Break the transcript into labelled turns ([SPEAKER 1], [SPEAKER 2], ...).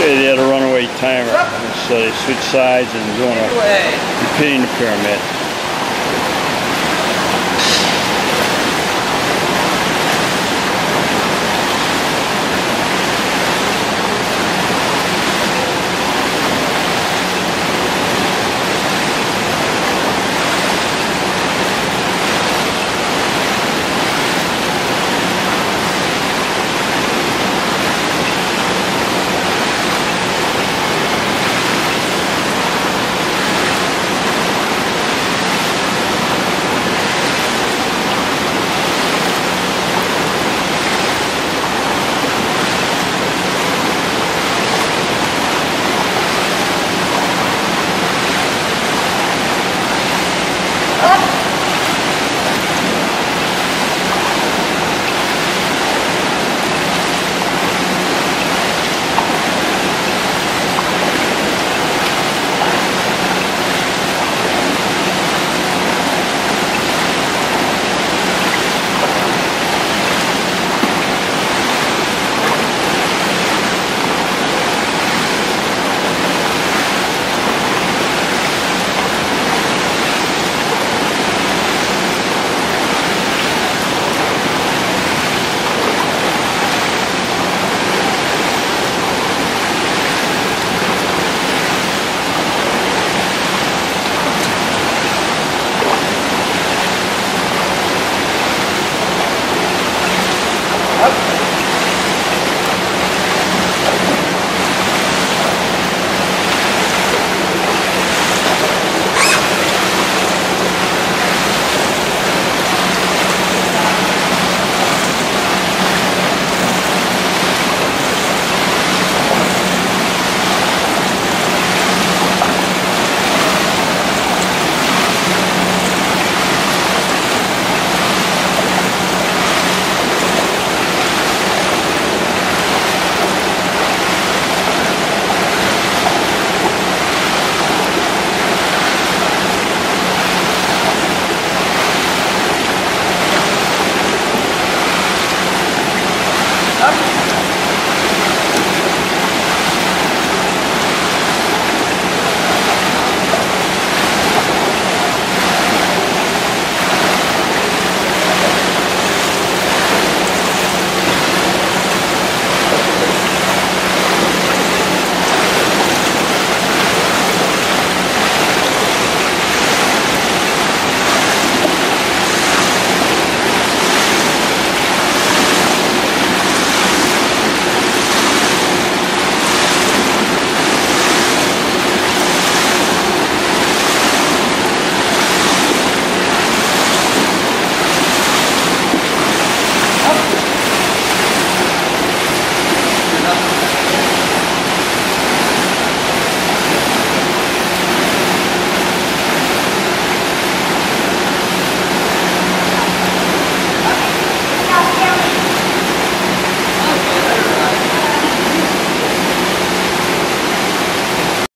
[SPEAKER 1] Okay, they had a runaway timer, so they switched sides and doing a repeating the pyramid.